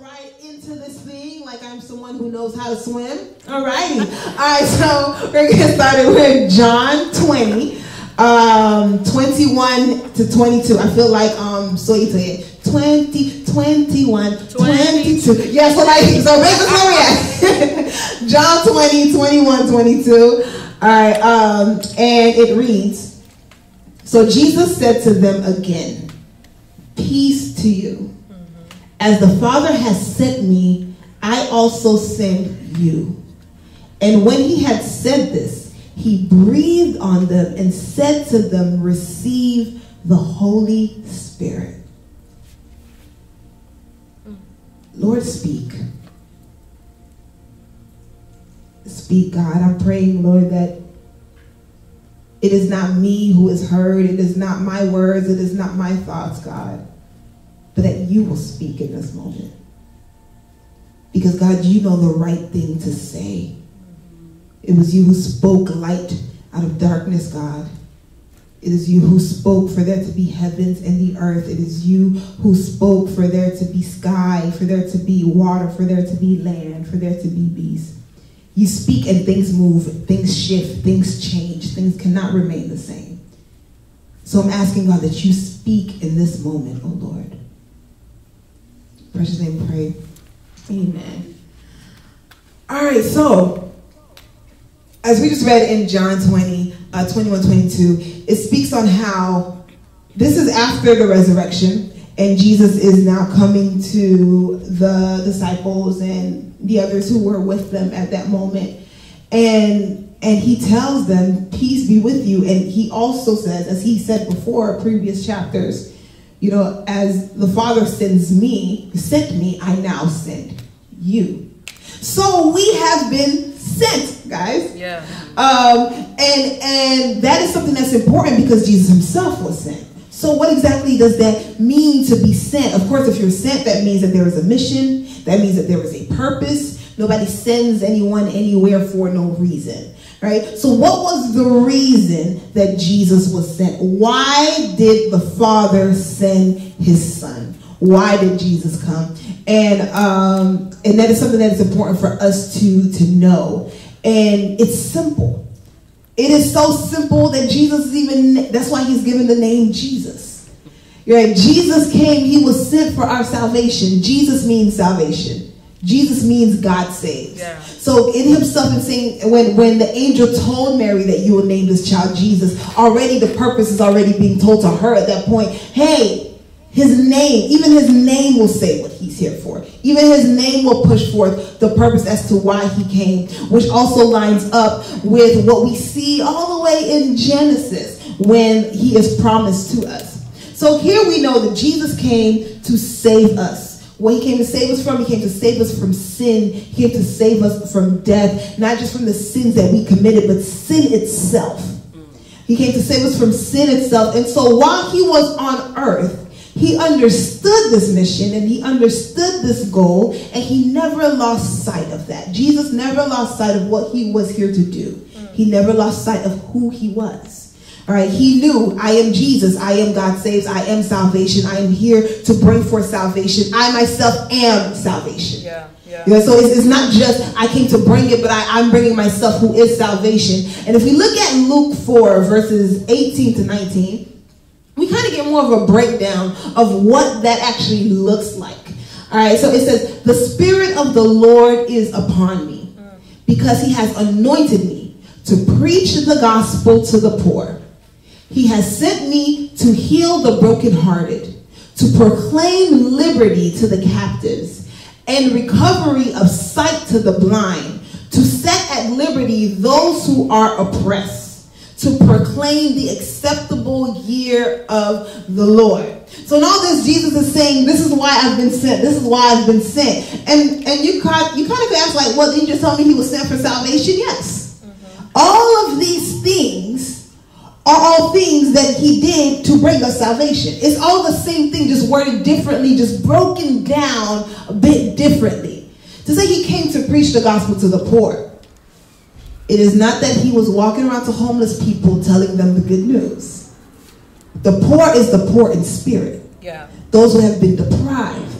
right into this thing like I'm someone who knows how to swim. All righty. All right, so we're going to get started with John 20, um, 21 to 22. I feel like, um, so you say it. 20, 21, 22. Yeah, so like, so make us where John 20, 21, 22. All right, um, and it reads, So Jesus said to them again, Peace to you. As the Father has sent me, I also send you. And when he had said this, he breathed on them and said to them, Receive the Holy Spirit. Lord, speak. Speak, God. I'm praying, Lord, that it is not me who is heard. It is not my words. It is not my thoughts, God but that you will speak in this moment. Because, God, you know the right thing to say. It was you who spoke light out of darkness, God. It is you who spoke for there to be heavens and the earth. It is you who spoke for there to be sky, for there to be water, for there to be land, for there to be beasts. You speak and things move, things shift, things change, things cannot remain the same. So I'm asking God that you speak in this moment, oh Lord precious name pray. Amen. All right, so as we just read in John 20, uh, 21, 22, it speaks on how this is after the resurrection and Jesus is now coming to the disciples and the others who were with them at that moment. And and he tells them, Peace be with you. And he also says, as he said before, previous chapters, you know, as the Father sends me, sent me, I now send you. So we have been sent, guys. Yeah. Um, and and that is something that's important because Jesus himself was sent. So what exactly does that mean to be sent? Of course, if you're sent, that means that there is a mission. That means that there is a purpose. Nobody sends anyone anywhere for no reason right? So, what was the reason that Jesus was sent? Why did the Father send his Son? Why did Jesus come? And um, and that is something that is important for us to to know. And it's simple. It is so simple that Jesus is even. That's why he's given the name Jesus. Right? Jesus came. He was sent for our salvation. Jesus means salvation. Jesus means God saves. Yeah. So in himself and saying when when the angel told Mary that you will name this child Jesus, already the purpose is already being told to her at that point. Hey, his name, even his name will say what he's here for. Even his name will push forth the purpose as to why he came, which also lines up with what we see all the way in Genesis when he is promised to us. So here we know that Jesus came to save us. What he came to save us from, he came to save us from sin. He came to save us from death, not just from the sins that we committed, but sin itself. He came to save us from sin itself. And so while he was on earth, he understood this mission and he understood this goal, and he never lost sight of that. Jesus never lost sight of what he was here to do. He never lost sight of who he was. All right, he knew I am Jesus, I am God saves, I am salvation, I am here to bring forth salvation. I myself am salvation. Yeah, yeah. You know, so it's, it's, not just I came to bring it, but I, I'm bringing myself who is salvation. And if we look at Luke 4, verses 18 to 19, we kind of get more of a breakdown of what that actually looks like. All right, so it says, The Spirit of the Lord is upon me mm. because he has anointed me to preach the gospel to the poor. He has sent me to heal the brokenhearted, to proclaim liberty to the captives, and recovery of sight to the blind, to set at liberty those who are oppressed, to proclaim the acceptable year of the Lord. So in all this, Jesus is saying, "This is why I've been sent. This is why I've been sent." And and you kind you kind of ask like, "Well, you just tell me he was sent for salvation?" Yes. Mm-hmm. All of these things are all things that he did to bring us salvation. It's all the same thing, just worded differently, just broken down a bit differently. To say he came to preach the gospel to the poor. It is not that he was walking around to homeless people telling them the good news. The poor is the poor in spirit. Yeah. Those who have been deprived.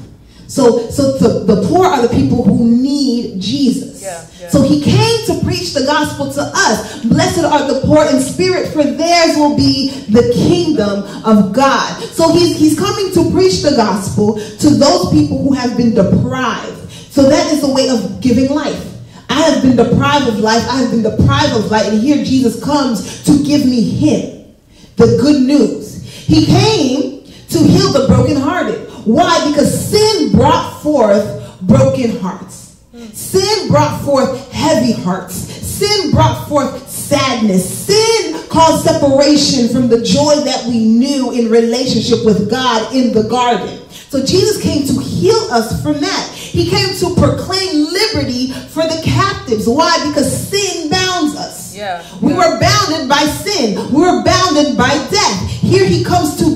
So, so the, the poor are the people who need Jesus. Yeah, yeah. So he came to preach the gospel to us. Blessed are the poor in spirit, for theirs will be the kingdom of God. So he's, he's coming to preach the gospel to those people who have been deprived. So that is a way of giving life. I have been deprived of life. I have been deprived of life. And here Jesus comes to give me him, the good news. He came to heal the brokenhearted. Why? Because sin brought forth broken hearts. Sin brought forth heavy hearts. Sin brought forth sadness. Sin caused separation from the joy that we knew in relationship with God in the garden. So Jesus came to heal us from that. He came to proclaim liberty for the captives. Why? Because sin bounds us. Yeah. We were bounded by sin. We were bounded by death. Here he comes to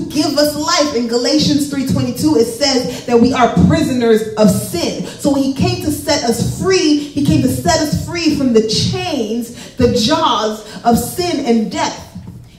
Galatians 3:22 it says that we are prisoners of sin. So when he came to set us free, he came to set us free from the chains, the jaws of sin and death.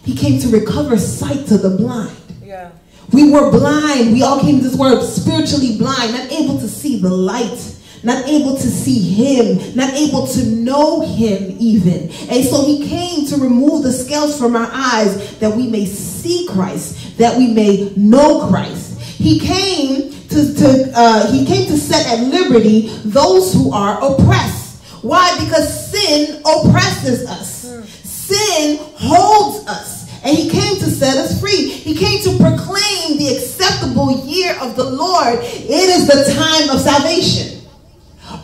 He came to recover sight to the blind. Yeah. We were blind. We all came to this world spiritually blind, not able to see the light, not able to see Him, not able to know Him even. And so He came to remove the scales from our eyes that we may see Christ, that we may know Christ. He came to, to uh, He came to set at liberty those who are oppressed. Why? Because sin oppresses us. Sin holds us. And he came to set us free. He came to proclaim the acceptable year of the Lord. It is the time of salvation.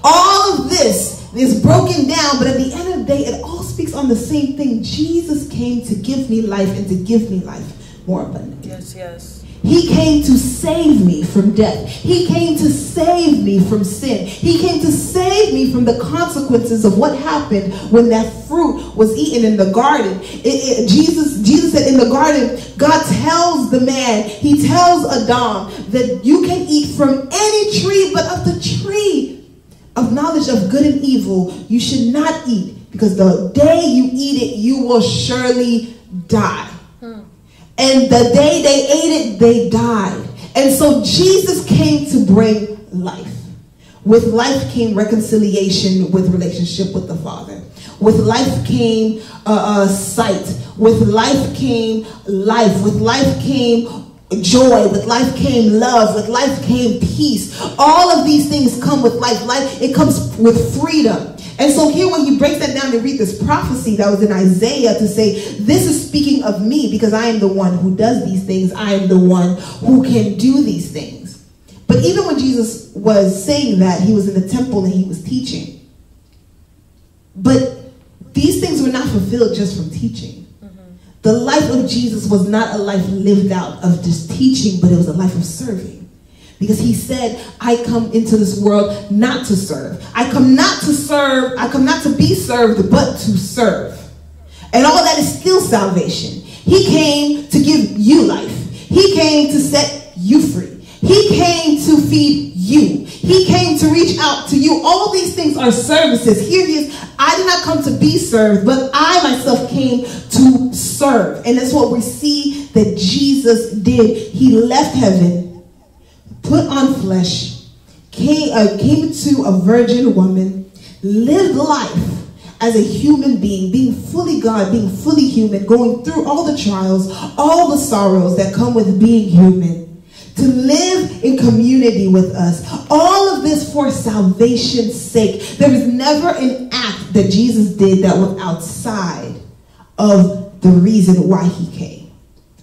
All of this is broken down, but at the end of the day, it all speaks on the same thing. Jesus came to give me life and to give me life more abundantly. Yes, yes. He came to save me from death. He came to save me from sin. He came to save me from the consequences of what happened when that fruit was eaten in the garden. It- it- Jesus, Jesus said in the garden, God tells the man, he tells Adam that you can eat from any tree, but of the tree of knowledge of good and evil, you should not eat, because the day you eat it, you will surely die. And the day they ate it, they died. And so Jesus came to bring life. With life came reconciliation with relationship with the Father. With life came uh, uh, sight. With life came life. With life came joy. With life came love. With life came peace. All of these things come with life. Life, it comes with freedom. And so here when he breaks that down and read this prophecy that was in Isaiah to say, this is speaking of me because I am the one who does these things. I am the one who can do these things. But even when Jesus was saying that, he was in the temple and he was teaching. But these things were not fulfilled just from teaching. The life of Jesus was not a life lived out of just teaching, but it was a life of serving. Because he said, I come into this world not to serve. I come not to serve, I come not to be served, but to serve. And all that is still salvation. He came to give you life. He came to set you free. He came to feed you. He came to reach out to you. All these things are services. Here he is. I did not come to be served, but I myself came to serve. And that's what we see that Jesus did. He left heaven, put on flesh, came, uh, came to a virgin woman, lived life as a human being, being fully God, being fully human, going through all the trials, all the sorrows that come with being human, to live in community with us. All of this for salvation's sake. There was never an act that Jesus did that was outside of the reason why he came.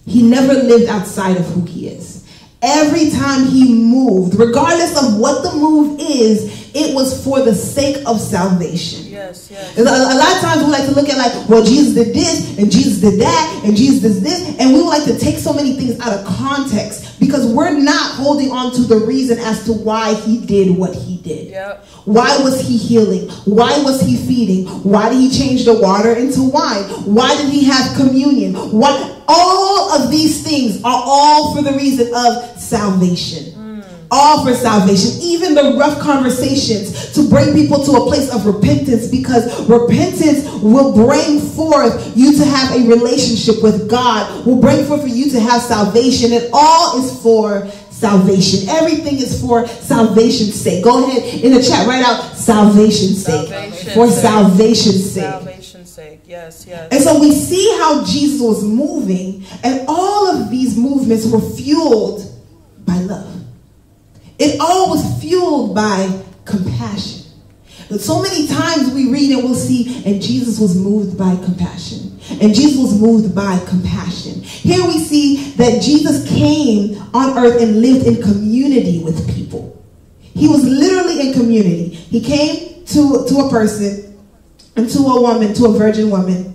He never lived outside of who he is. Every time he moved, regardless of what the move is, it was for the sake of salvation. Yes, yes. A a lot of times we like to look at like, well, Jesus did this, and Jesus did that, and Jesus did this, and we like to take so many things out of context because we're not holding on to the reason as to why he did what he did. Yep. Why was he healing? Why was he feeding? Why did he change the water into wine? Why did he have communion? What all of these things are all for the reason of salvation. All for salvation. Even the rough conversations to bring people to a place of repentance because repentance will bring forth you to have a relationship with God, will bring forth for you to have salvation. It all is for salvation. Everything is for salvation's sake. Go ahead in the chat, write out salvation's sake. Salvation for sake. salvation's sake. Salvation's sake. Yes, yes. And so we see how Jesus was moving, and all of these movements were fueled by love. It all was fueled by compassion. But so many times we read and we'll see, and Jesus was moved by compassion. And Jesus was moved by compassion. Here we see that Jesus came on earth and lived in community with people. He was literally in community. He came to, to a person and to a woman, to a virgin woman.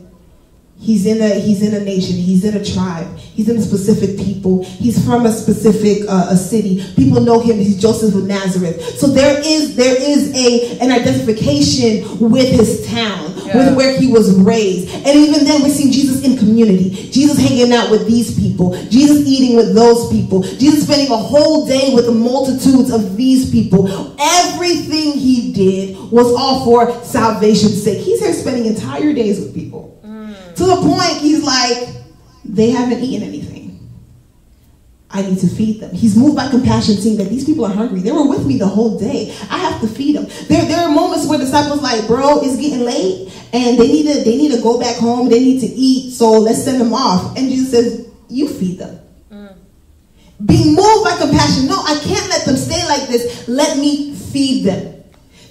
He's in a he's in a nation. He's in a tribe. He's in a specific people. He's from a specific uh, a city. People know him. He's Joseph of Nazareth. So there is there is a an identification with his town, Yeah. with where he was raised. And even then, we're seeing Jesus in community. Jesus hanging out with these people. Jesus eating with those people. Jesus spending a whole day with the multitudes of these people. Everything he did was all for salvation's sake. He's here spending entire days with people. To the point he's like, they haven't eaten anything. I need to feed them. He's moved by compassion, seeing that these people are hungry. They were with me the whole day. I have to feed them. There, there are moments where the disciples like, bro, it's getting late, and they need to they need to go back home. They need to eat, so let's send them off. And Jesus says, you feed them. Mm. Being moved by compassion. No, I can't let them stay like this. Let me feed them.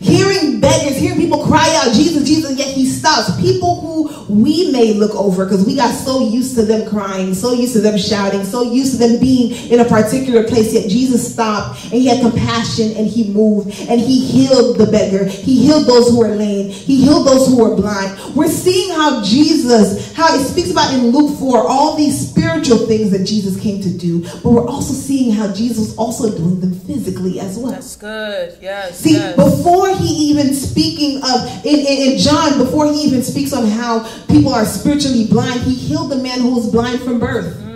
Hearing beggars, hearing people cry out, Jesus, Jesus, yet he stops. People who we may look over because we got so used to them crying, so used to them shouting, so used to them being in a particular place, yet Jesus stopped and he had compassion and he moved and he healed the beggar. He healed those who were lame. He healed those who were blind. We're seeing how Jesus, how it speaks about in Luke 4, all these spiritual things that Jesus came to do, but we're also seeing how Jesus also doing them physically as well. That's good. Yes. See, yes. before he even speaking of in, in, in John, before he even speaks on how people are spiritually blind, he healed the man who was blind from birth.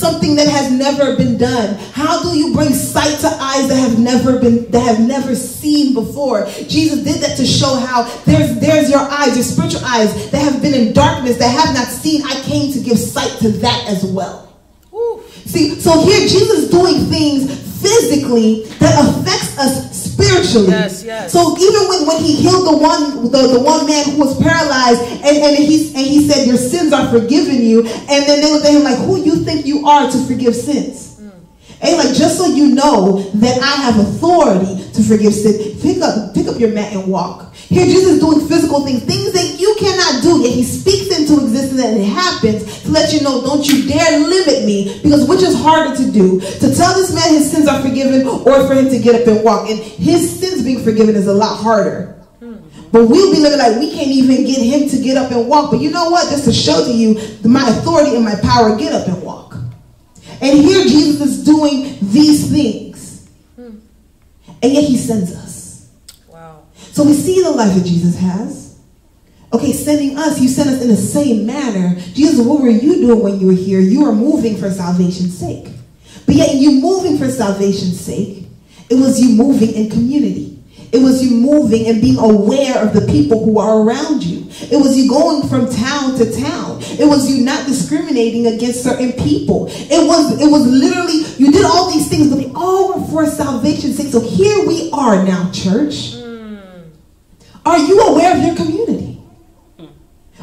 Something that has never been done. How do you bring sight to eyes that have never been that have never seen before? Jesus did that to show how there's there's your eyes, your spiritual eyes that have been in darkness, that have not seen. I came to give sight to that as well. Woo. See, so here Jesus is doing things physically that affects us spiritually. Yes, yes. So even when, when he healed the one the, the one man who was paralyzed and, and he and he said, Your sins are forgiven you, and then they looked at him like, Who you think you are to forgive sins? Mm. And like, just so you know that I have authority to forgive sin, pick up, pick up your mat and walk. Here, Jesus is doing physical things, things that you cannot do, yet he speaks into existence and it happens to let you know, don't you dare limit me, because which is harder to do? To tell this man his sins are forgiven or for him to get up and walk. And his sins being forgiven is a lot harder. But we'll be living like we can't even get him to get up and walk. But you know what? Just to show to you my authority and my power, get up and walk. And here Jesus is doing these things. And yet he sends us. So we see the life that Jesus has. Okay, sending us, you sent us in the same manner. Jesus, what were you doing when you were here? You were moving for salvation's sake. But yet, you moving for salvation's sake, it was you moving in community. It was you moving and being aware of the people who are around you. It was you going from town to town. It was you not discriminating against certain people. It was it was literally you did all these things, but they all were for salvation's sake. So here we are now, church. Are you aware of your community?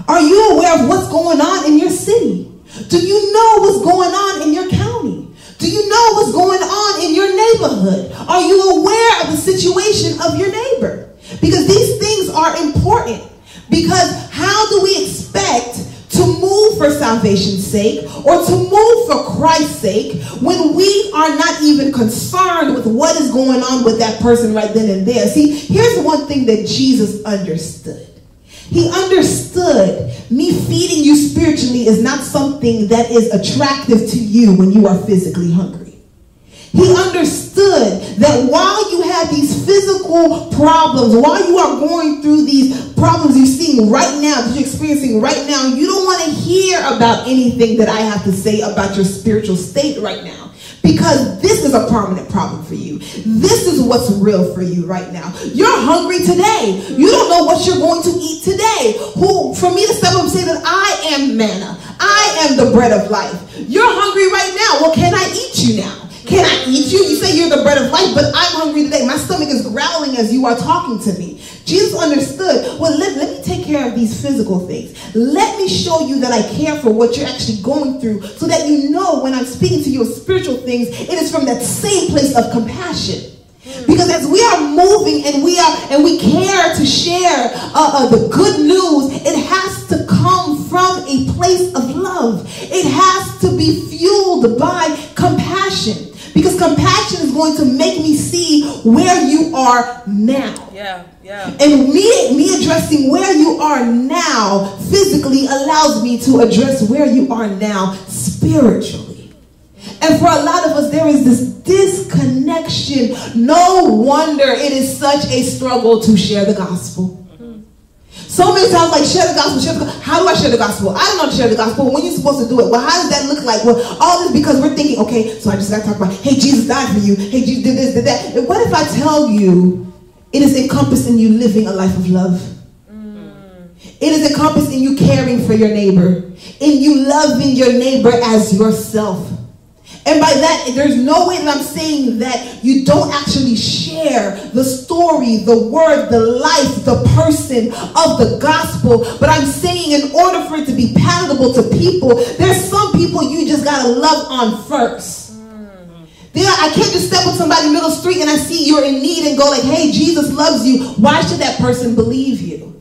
Are you aware of what's going on in your city? Do you know what's going on in your county? Do you know what's going on in your neighborhood? Are you aware of the situation of your neighbor? Because these things are important. Because how do we expect to move for salvation's sake or to move for Christ's sake when we are not even concerned with what is going on with that person right then and there? See, here's one thing that Jesus understood. He understood me feeding you spiritually is not something that is attractive to you when you are physically hungry. He understood that while you have these physical problems, while you are going through these problems you're seeing right now, that you're experiencing right now, you don't want to hear about anything that I have to say about your spiritual state right now. Because this is a permanent problem for you. This is what's real for you right now. You're hungry today. You don't know what you're going to eat today. Who, for me to step up and say that I am manna, I am the bread of life. You're hungry right now. Well, can I eat you now? Can I eat you? You say you're the bread of life, but I'm hungry today. My stomach is growling as you are talking to me. Jesus understood, well, let, let me take care of these physical things. Let me show you that I care for what you're actually going through so that you know when I'm speaking to you of spiritual things, it is from that same place of compassion. Because as we are moving and we are and we care to share uh, uh, the good news, it has to come from a place of love. It has to be fueled by compassion. Because compassion is going to make me see where you are now. Yeah, yeah. And me, me addressing where you are now physically allows me to address where you are now spiritually. And for a lot of us, there is this disconnection. No wonder it is such a struggle to share the gospel. So many times, like, share the gospel, share the gospel. How do I share the gospel? I don't know how to share the gospel. When are you're supposed to do it? Well, how does that look like? Well, all this because we're thinking, okay, so I just got to talk about, hey, Jesus died for you. Hey, Jesus did this, did that. And what if I tell you it is encompassing you living a life of love? Mm. It is encompassing you caring for your neighbor, in you loving your neighbor as yourself. And by that, there's no way that I'm saying that you don't actually share the story, the word, the life, the person of the gospel. But I'm saying in order for it to be palatable to people, there's some people you just gotta love on first. There, I can't just step on somebody middle street and I see you're in need and go like, hey, Jesus loves you. Why should that person believe you?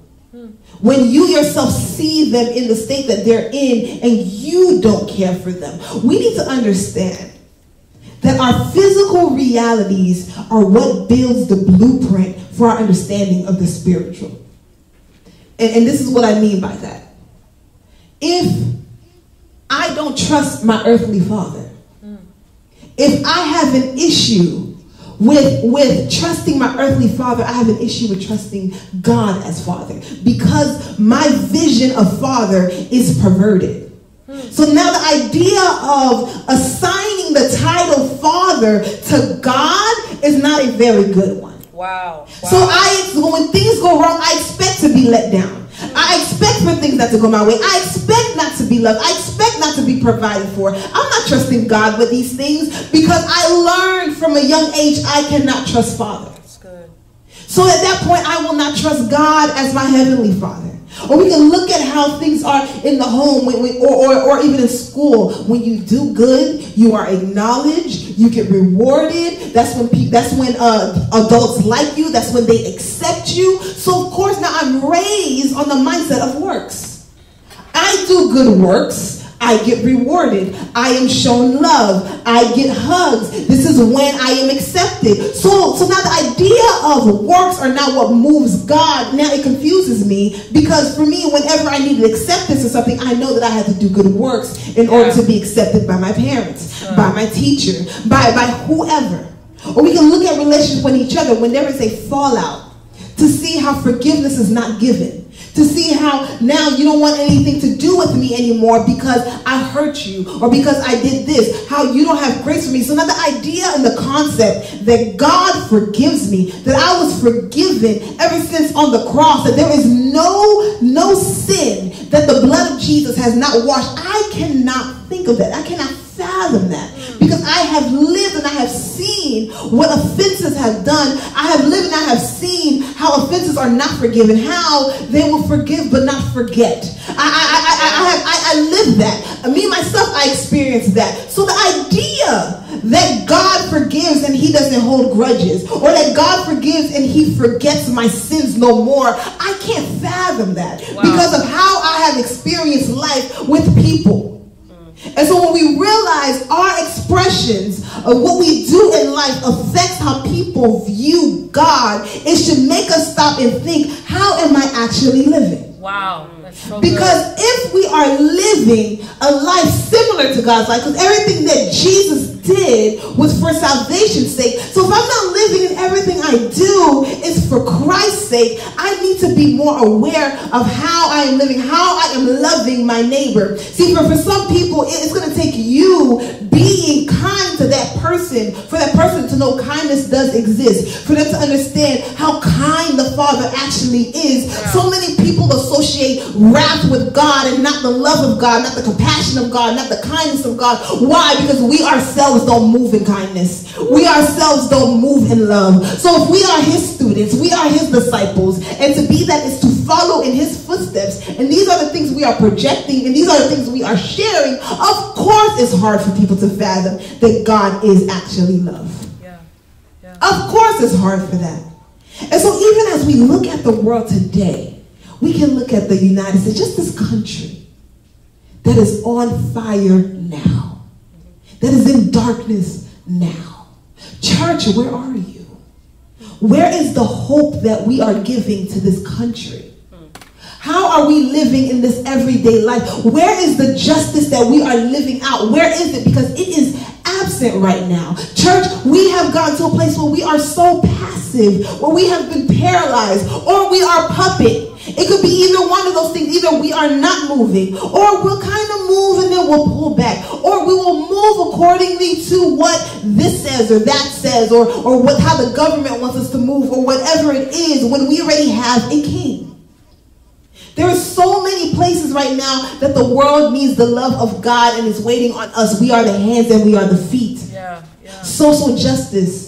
When you yourself see them in the state that they're in and you don't care for them. We need to understand that our physical realities are what builds the blueprint for our understanding of the spiritual. And, and this is what I mean by that. If I don't trust my earthly father, if I have an issue with with trusting my earthly father i have an issue with trusting god as father because my vision of father is perverted so now the idea of assigning the title father to god is not a very good one Wow. wow. so i when things go wrong i expect to be let down I expect for things not to go my way. I expect not to be loved. I expect not to be provided for. I'm not trusting God with these things because I learned from a young age I cannot trust Father. That's good. So at that point, I will not trust God as my heavenly Father. Or we can look at how things are in the home we, or, or, or even in school. When you do good, you are acknowledged, you get rewarded. That's when pe- that's when uh, adults like you. That's when they accept you. So of course now I'm raised on the mindset of works. I do good works. I get rewarded. I am shown love. I get hugs. This is when I am accepted. So, so now the idea of works are not what moves God. Now it confuses me because for me, whenever I needed acceptance or something, I know that I had to do good works in order to be accepted by my parents, by my teacher, by, by whoever. Or we can look at relationships with each other when there is a fallout to see how forgiveness is not given to see how now you don't want anything to do with me anymore because I hurt you or because I did this, how you don't have grace for me. So now the idea and the concept that God forgives me, that I was forgiven ever since on the cross, that there is no, no sin that the blood of Jesus has not washed. I cannot think of that. I cannot fathom that because I have lived and I have seen what offenses have done. I have lived and I have seen how offenses are not forgiven, how they will forgive but not forget. I, I, I, I, have, I, I live that. Me, myself, I experienced that. So the idea that God forgives and he doesn't hold grudges, or that God forgives and he forgets my sins no more, I can't fathom that Wow. because of how I have experienced life with people. And so when we realize our expressions of what we do in life affects how people view God, it should make us stop and think, how am I actually living? Wow. So Because if we are living a life similar to God's life, because everything that Jesus did was for salvation's sake. So if I'm not living and everything I do is for Christ's sake. I need to be more aware of how I am living, how I am loving my neighbor. See, for, for some people, it's going to take you being kind to that person, for that person to know kindness does exist, for them to understand how kind the Father actually is. Yeah. So many people associate wrath with God and not the love of God, not the compassion of God, not the kindness of God. Why? Because we ourselves don't move in kindness. We ourselves don't move in love. So if we are his students, we are his disciples, and to be that is to follow in his footsteps. And these are the things we are projecting, and these are the things we are sharing. Of course, it's hard for people to fathom that God is actually love. Yeah. Yeah. Of course, it's hard for that. And so, even as we look at the world today, we can look at the United States, just this country that is on fire now, that is in darkness now. Church, where are you? Where is the hope that we are giving to this country? How are we living in this everyday life? Where is the justice that we are living out? Where is it? Because it is absent right now. Church, we have gotten to a place where we are so passive, where we have been paralyzed, or we are puppet. It could be either one of those things. Either we are not moving, or we'll kind of move and then we'll pull back, or we will move accordingly to what this says or that says, or, or what how the government wants us to move, or whatever it is when we already have a king. There are so many places right now that the world needs the love of God and is waiting on us. We are the hands and we are the feet. Yeah. Yeah. Social justice.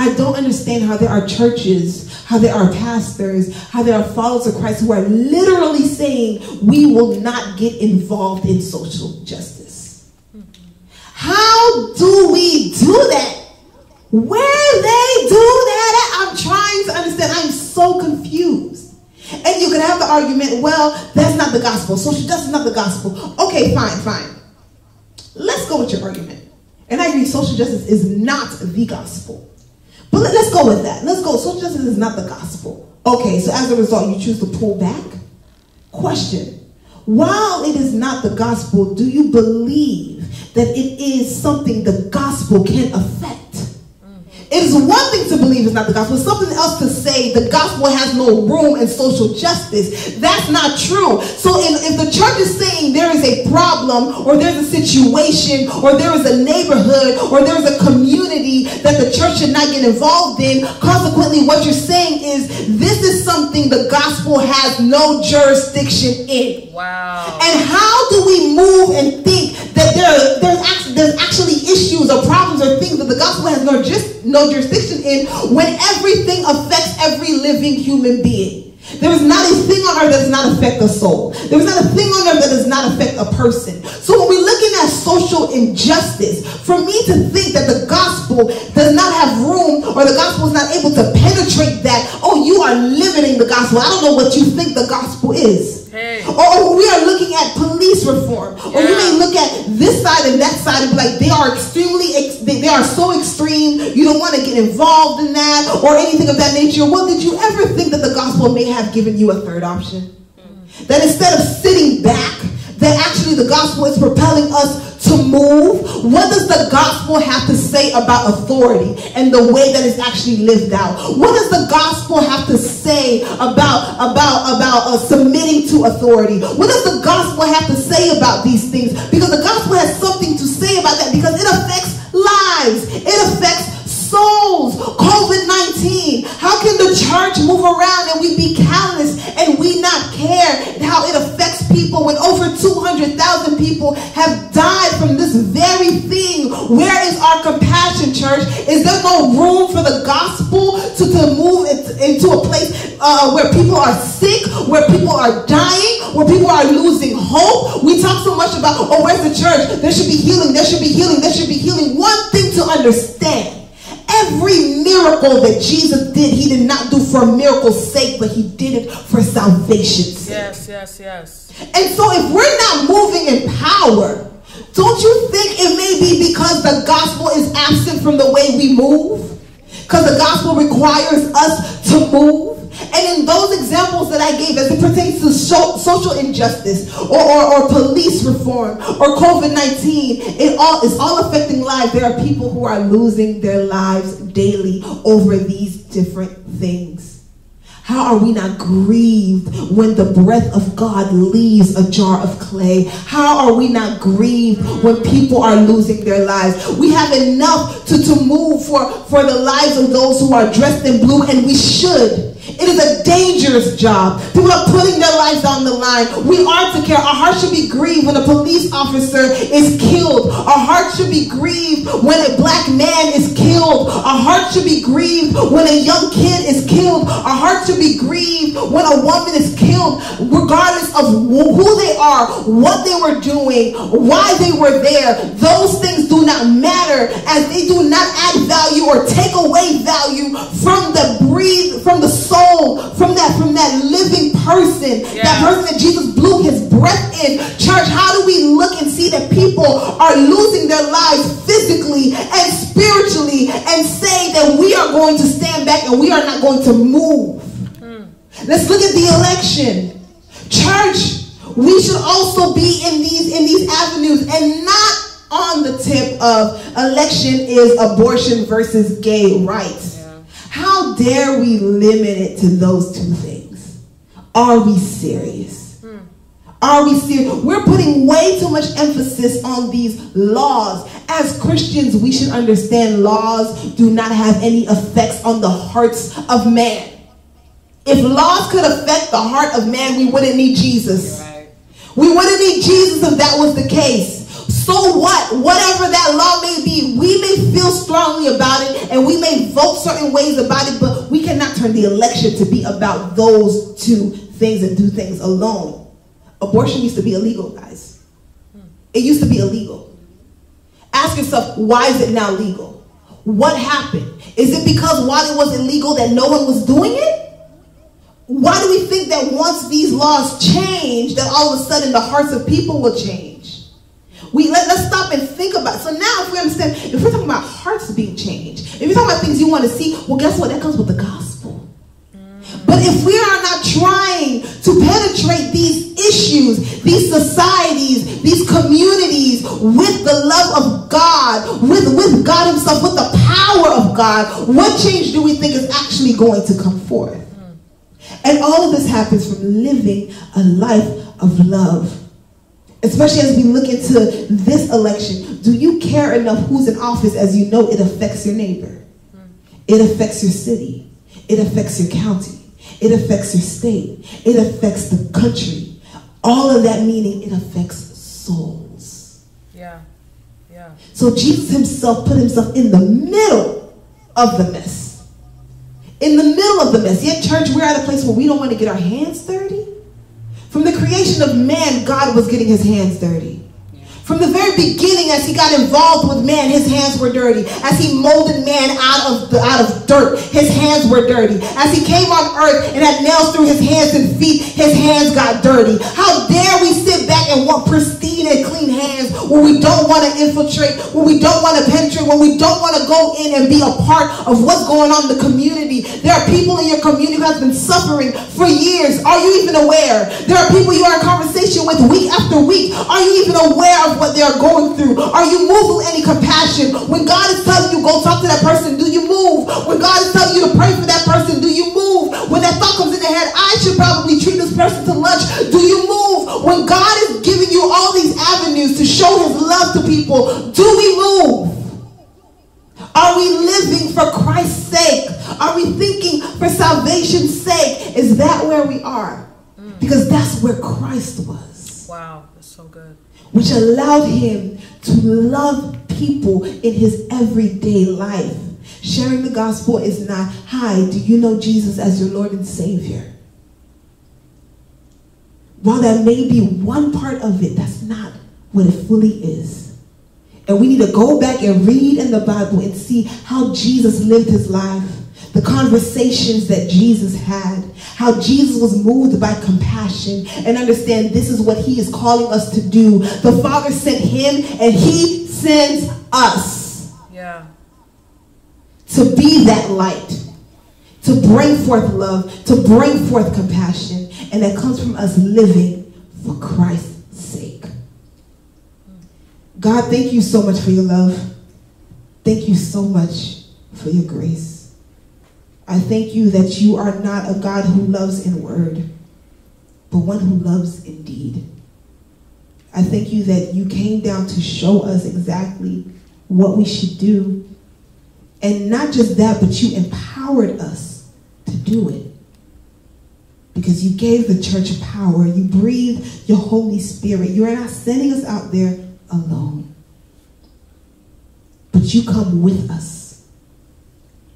I don't understand how there are churches, how there are pastors, how there are followers of Christ who are literally saying we will not get involved in social justice. How do we do that? Where they do that at? I'm trying to understand. I'm so confused. And you can have the argument, well, that's not the gospel. Social justice is not the gospel. Okay, fine, fine. Let's go with your argument. And I agree, social justice is not the gospel. But let, us go with that. Let's go. Social justice is not the gospel. Okay, so as a result, you choose to pull back. Question. While it is not the gospel, do you believe that it is something the gospel can affect? It is one thing to believe it's not the gospel. It's something else to say the gospel has no room in social justice. That's not true. So if, if the church is saying there is a problem or there's a situation or there is a neighborhood or there's a community that the church should not get involved in, consequently what you're saying is this is something the gospel has no jurisdiction in. Wow. And how do we move and think that there, there's, actually, there's actually issues or problems or things that the gospel has no, just, no jurisdiction in when everything affects every living human being? There is not a thing on earth that does not affect a soul. There is not a thing on earth that does not affect a person. So when we're looking at social injustice, for me to think that the gospel does not have room or the gospel is not able to penetrate that, oh, you are limiting the gospel. I don't know what you think the gospel is. Hey. Or we are looking at police reform. Or you may look at this side and that side and be like, they are extremely, ex- they, they are so extreme, you don't want to get involved in that or anything of that nature. Well, did you ever think that the gospel may have given you a third option? Mm. That instead of sitting back, that actually the gospel is propelling us to move. What does the gospel have to say about authority and the way that it's actually lived out? What does the gospel have to say about about about uh, submitting to authority? What does the gospel have to say about these things? Because the gospel has something to say about that because it affects lives. It affects souls. COVID 19. How can the church move around and we be callous and we not care how it affects people when over 200,000 people have died from this very thing? Where is our compassion, church? Is there no room for the gospel to, to move into a place uh, where people are sick, where people are dying, where people are losing hope? We talk so much about, oh, where's the church? There should be healing, there should be healing, there should be healing. One thing to understand. Every miracle that Jesus did, he did not do for a miracle's sake, but he did it for salvation's sake. Yes, yes, yes. And so if we're not moving in power, don't you think it may be because the gospel is absent from the way we move? Because the gospel requires us to move? And in those examples that I gave, as it pertains to so- social injustice or, or, or police reform or COVID 19, it all is all affecting lives. There are people who are losing their lives daily over these different things. How are we not grieved when the breath of God leaves a jar of clay? How are we not grieved when people are losing their lives? We have enough to, to move for, for the lives of those who are dressed in blue, and we should. It is a dangerous job. People are putting their lives on the line. We are to care. Our heart should be grieved when a police officer is killed. Our heart should be grieved when a black man is killed. Our heart should be grieved when a young kid is killed. Our heart should be grieved when a woman is killed, regardless of who they are, what they were doing, why they were there. Those things do not matter as they do not add value or take away value from the breathe, from the soul, from that, from that living person, Yeah. that person that Jesus blew his breath in. Church, how do we look and see that people are losing their lives physically and spiritually and say that we are going to stand back and we are not going to move? Hmm. Let's look at the election. Church, we should also be in these in these avenues and not on the tip of election is abortion versus gay rights. How dare we limit it to those two things? Are we serious? Hmm. Are we serious? We're putting way too much emphasis on these laws. As Christians, we should understand laws do not have any effects on the hearts of man. If laws could affect the heart of man, we wouldn't need Jesus. Right. We wouldn't need Jesus if that was the case. So what? Whatever that law may be, we may feel strongly about it and we may vote certain ways about it, but we cannot turn the election to be about those two things and do things alone. Abortion used to be illegal, guys. It used to be illegal. Ask yourself, why is it now legal? What happened? Is it because while it was illegal that no one was doing it? Why do we think that once these laws change, that all of a sudden the hearts of people will change? We let, let's stop and think about. It. So now, if we understand, if we're talking about hearts being changed, if you're talking about things you want to see, well, guess what? That comes with the gospel. But if we are not trying to penetrate these issues, these societies, these communities with the love of God, with, with God Himself, with the power of God, what change do we think is actually going to come forth? And all of this happens from living a life of love. Especially as we look into this election, do you care enough who's in office as you know it affects your neighbor? Hmm. It affects your city. It affects your county. It affects your state. It affects the country. All of that meaning it affects souls. Yeah. Yeah. So Jesus himself put himself in the middle of the mess. In the middle of the mess. Yet, church, we're at a place where we don't want to get our hands dirty. From the creation of man, God was getting his hands dirty. From the very beginning, as he got involved with man, his hands were dirty. As he molded man out of the, out of dirt, his hands were dirty. As he came on earth and had nails through his hands and feet, his hands got dirty. How dare we sit back and want pristine and clean hands when we don't want to infiltrate, when we don't want to penetrate, when we don't want to go in and be a part of what's going on in the community? There are people in your community who have been suffering for years. Are you even aware? There are people you are in conversation with week after week. Are you even aware of what they are going through? Are you moved with any compassion? When God is telling you go talk to that person, do you move? When God is telling you to pray for that person, do you move? When that thought comes in your head, I should probably treat this person to lunch, do you move? When God is giving you all these avenues to show his love to people, do we move? Are we living for Christ's sake? Are we thinking for salvation's sake? Is that where we are? Because that's where Christ was Wow. That's so good. Which allowed him to love people in his everyday life. Sharing the gospel is not, hi, do you know Jesus as your Lord and Savior? While that may be one part of it, that's not what it fully is. And we need to go back and read in the Bible and see how Jesus lived his life, the conversations that Jesus had, how Jesus was moved by compassion, and understand this is what he is calling us to do. The Father sent him, and he sends us Yeah. to be that light, to bring forth love, to bring forth compassion, and that comes from us living for Christ's sake. God, thank you so much for your love. Thank you so much for your grace. I thank you that you are not a God who loves in word, but one who loves in deed. I thank you that you came down to show us exactly what we should do. And not just that, but you empowered us to do it. Because you gave the church power. You breathed your Holy Spirit. You're not sending us out there alone. But you come with us.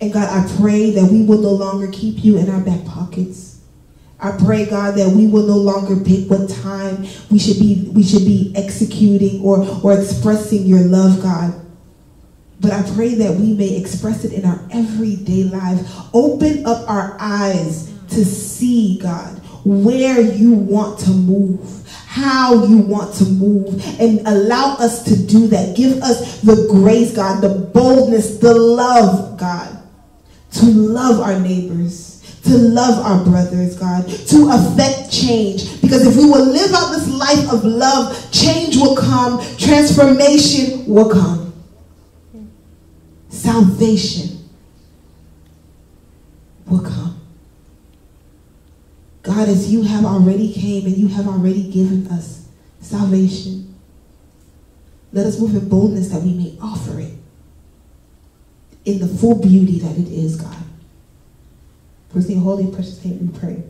And God, I pray that we will no longer keep you in our back pockets. I pray, God, that we will no longer pick what time we should be we should be executing or, or expressing your love, God. But I pray that we may express it in our everyday life. Open up our eyes to see, God, where you want to move, how you want to move, and allow us to do that. Give us the grace, God, the boldness, the love, God, to love our neighbors to love our brothers, God, to affect change. Because if we will live out this life of love, change will come, transformation will come, salvation will come. God, as you have already came and you have already given us salvation, let us move in boldness that we may offer it in the full beauty that it is, God. For the holy precious name we pray.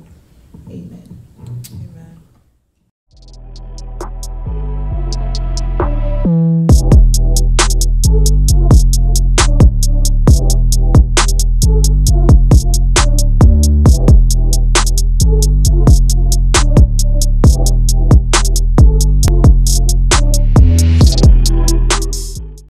Amen. Amen. Amen.